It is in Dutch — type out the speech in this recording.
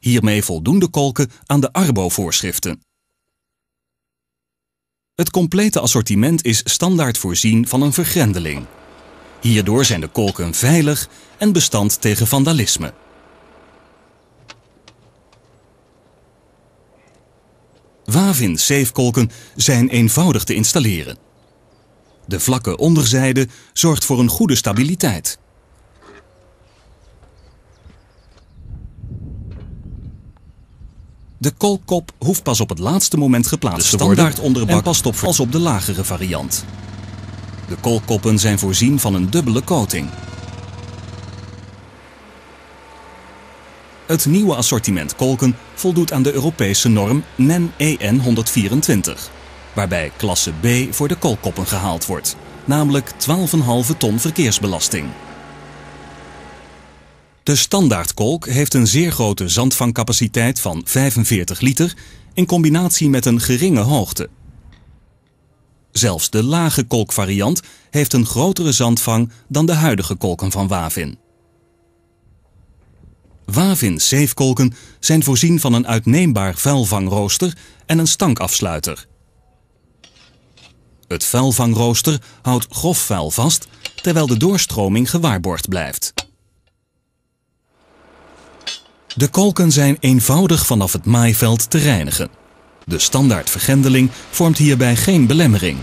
Hiermee voldoen de kolken aan de Arbo-voorschriften. Het complete assortiment is standaard voorzien van een vergrendeling. Hierdoor zijn de kolken veilig en bestand tegen vandalisme. Wavin safekolken zijn eenvoudig te installeren. De vlakke onderzijde zorgt voor een goede stabiliteit. De kolkkop hoeft pas op het laatste moment geplaatst te worden standaard onderbak en past op als op de lagere variant. De kolkkoppen zijn voorzien van een dubbele coating. Het nieuwe assortiment kolken voldoet aan de Europese norm NEN EN 124, waarbij klasse B voor de kolkkoppen gehaald wordt, namelijk 12,5 ton verkeersbelasting. De standaardkolk heeft een zeer grote zandvangcapaciteit van 45 liter in combinatie met een geringe hoogte. Zelfs de lage kolkvariant heeft een grotere zandvang dan de huidige kolken van Wavin. Wavin safekolken zijn voorzien van een uitneembaar vuilvangrooster en een stankafsluiter. Het vuilvangrooster houdt grof vuil vast, terwijl de doorstroming gewaarborgd blijft. De kolken zijn eenvoudig vanaf het maaiveld te reinigen. De standaard vergrendeling vormt hierbij geen belemmering